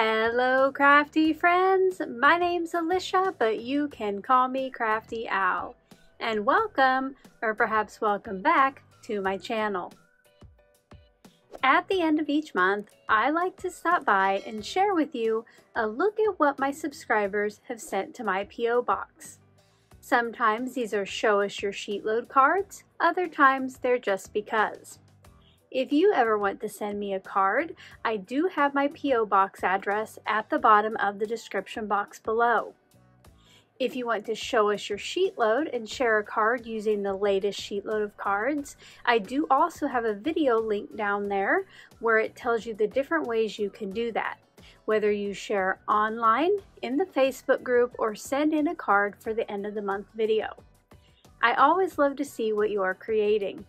Hello crafty friends, my name's Alicia, but you can call me Crafty Al. And welcome, or perhaps welcome back, to my channel. At the end of each month, I like to stop by and share with you a look at what my subscribers have sent to my P.O. box. Sometimes these are show us your sheet load cards, other times they're just because. If you ever want to send me a card, I do have my P.O. Box address at the bottom of the description box below. If you want to show us your sheet load and share a card using the latest sheet load of cards, I do also have a video link down there where it tells you the different ways you can do that, whether you share online, in the Facebook group, or send in a card for the end of the month video. I always love to see what you are creating.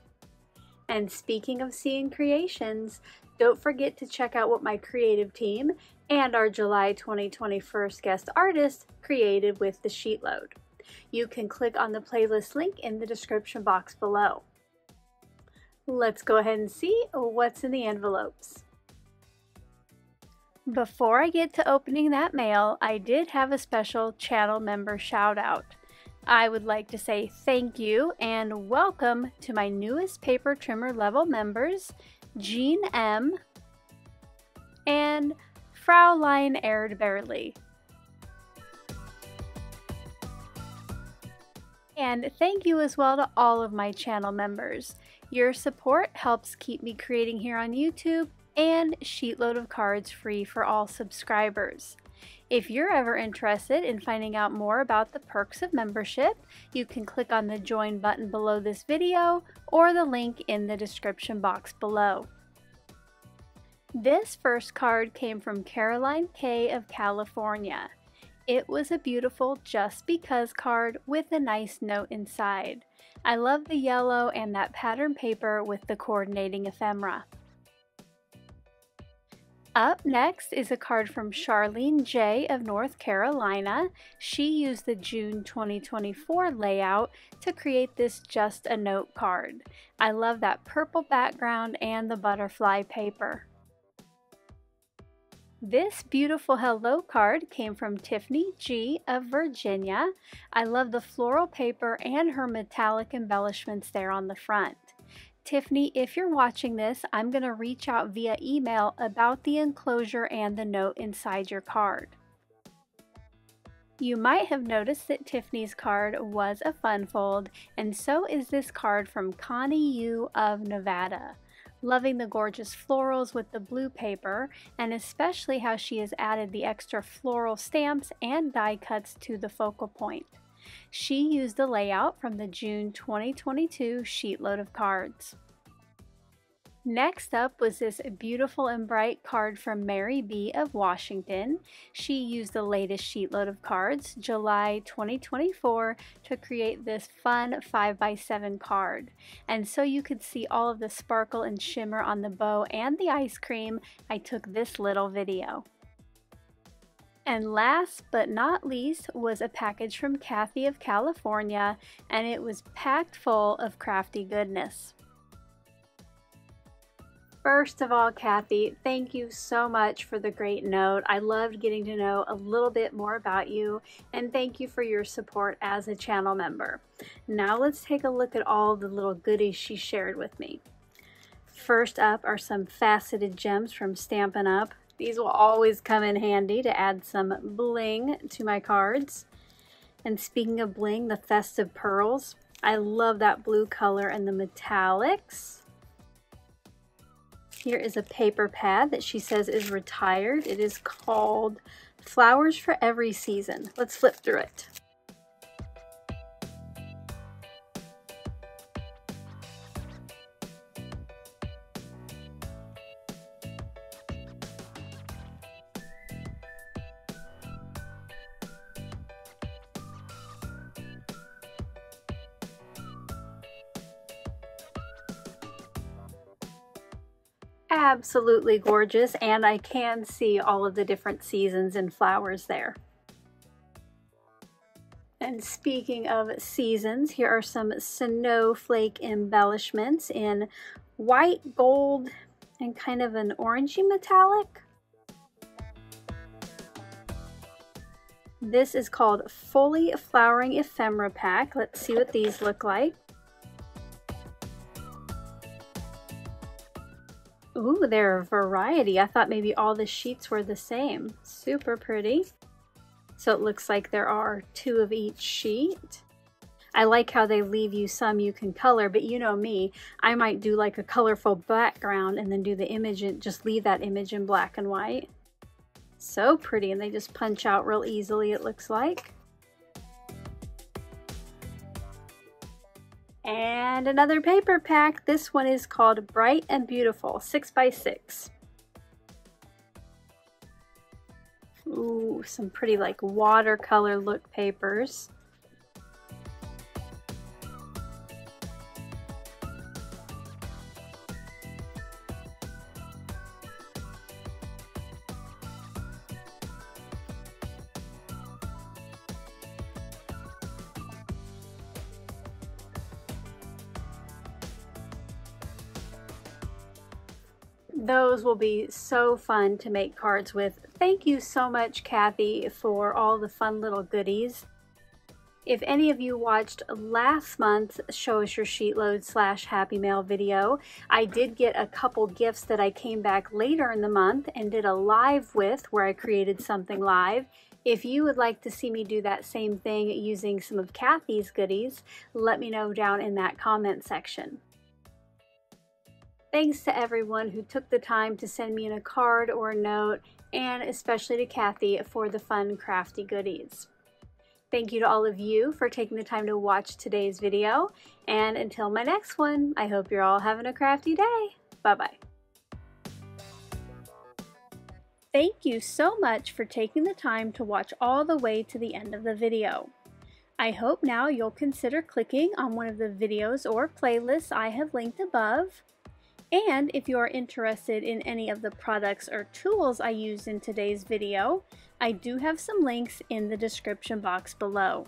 And speaking of seeing creations, don't forget to check out what my creative team and our July 2021 guest artist created with the sheet load. You can click on the playlist link in the description box below. Let's go ahead and see what's in the envelopes. Before I get to opening that mail, I did have a special channel member shout out. I would like to say thank you and welcome to my newest paper trimmer level members, Jean M. and Fraulein Erdbeerly. And thank you as well to all of my channel members. Your support helps keep me creating here on YouTube and Sheetload of Cards free for all subscribers. If you're ever interested in finding out more about the perks of membership, you can click on the join button below this video or the link in the description box below. This first card came from Caroline K of California. It was a beautiful just because card with a nice note inside. I love the yellow and that pattern paper with the coordinating ephemera. Up next is a card from Charlene J. of North Carolina. She used the June 2024 layout to create this Just a Note card. I love that purple background and the butterfly paper. This beautiful hello card came from Tiffany G of Virginia. I love the floral paper and her metallic embellishments there on the front. Tiffany, if you're watching this, I'm going to reach out via email about the enclosure and the note inside your card. You might have noticed that Tiffany's card was a fun fold, and so is this card from Connie Yu of Nevada. Loving the gorgeous florals with the blue paper, and especially how she has added the extra floral stamps and die cuts to the focal point. She used the layout from the June 2022 sheetload of cards. Next up was this beautiful and bright card from Mary B. of Washington. She used the latest sheetload of cards, July 2024, to create this fun 5x7 card. And so you could see all of the sparkle and shimmer on the bow and the ice cream, I took this little video. And last but not least was a package from Kathy of California, and it was packed full of crafty goodness. First of all, Kathy, thank you so much for the great note. I loved getting to know a little bit more about you, and thank you for your support as a channel member. Now let's take a look at all the little goodies she shared with me. First up are some faceted gems from Stampin' Up. These will always come in handy to add some bling to my cards. And speaking of bling, the Festive Pearls. I love that blue color and the metallics. Here is a paper pad that she says is retired. It is called Flowers for Every Season. Let's flip through it. Absolutely gorgeous and I can see all of the different seasons and flowers there. And speaking of seasons, here are some snowflake embellishments in white, gold, and kind of an orangey metallic. This is called Fully Flowering Ephemera Pack. Let's see what these look like. Ooh, they're a variety. I thought maybe all the sheets were the same. Super pretty. So it looks like there are two of each sheet. I like how they leave you some you can color, but you know me, I might do like a colorful background and then do the image and just leave that image in black and white. So pretty, and they just punch out real easily, it looks like. And another paper pack. This one is called Bright and Beautiful 6 by 6 Ooh, some pretty like watercolor look papers. Those will be so fun to make cards with. Thank you so much, Kathy, for all the fun little goodies. If any of you watched last month's Show Us Your Sheet Load slash Happy Mail video, I did get a couple gifts that I came back later in the month and did a live with where I created something live. If you would like to see me do that same thing using some of Kathy's goodies, let me know down in that comment section. Thanks to everyone who took the time to send me in a card or a note, and especially to Kathy for the fun crafty goodies. Thank you to all of you for taking the time to watch today's video, and until my next one, I hope you're all having a crafty day. Bye-bye. Thank you so much for taking the time to watch all the way to the end of the video. I hope now you'll consider clicking on one of the videos or playlists I have linked above, and if you are interested in any of the products or tools I used in today's video, I do have some links in the description box below.